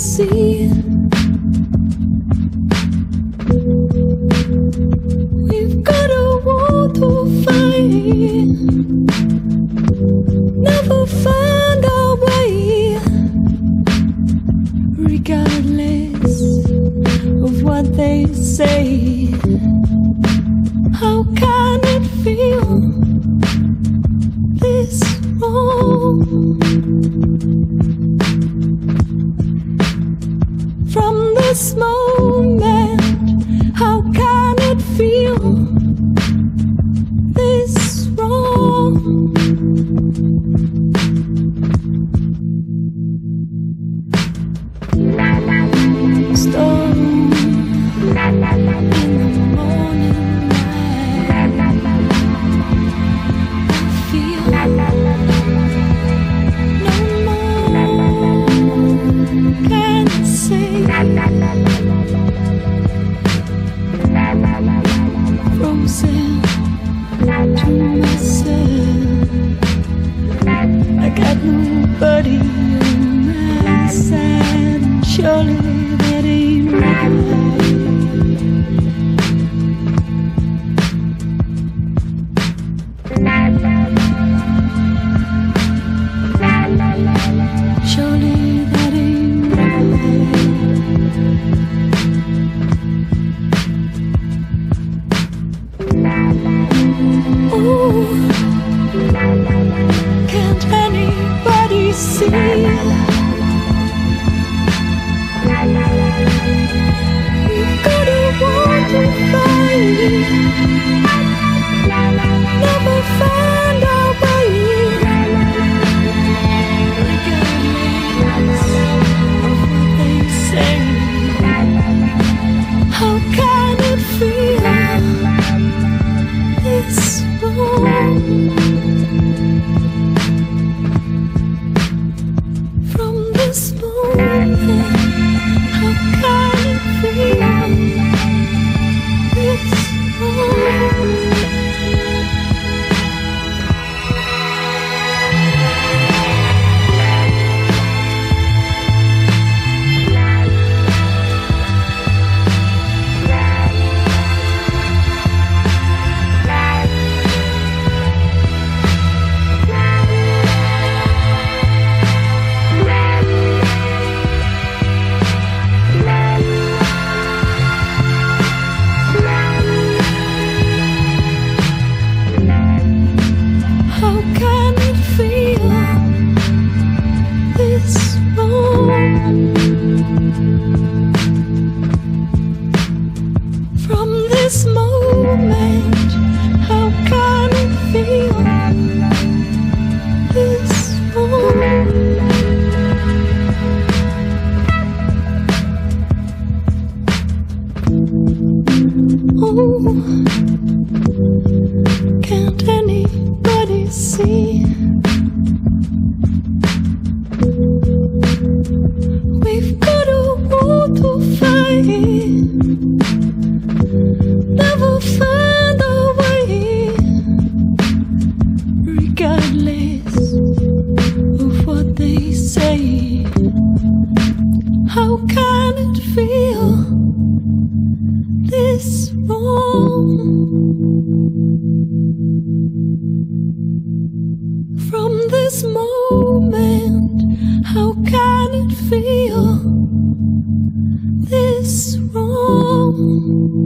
see? How can it feel this wrong? From this moment. see. We've got a war to fight. Never find a way, regardless of what they say. How can it feel this wrong? How can it feel this wrong?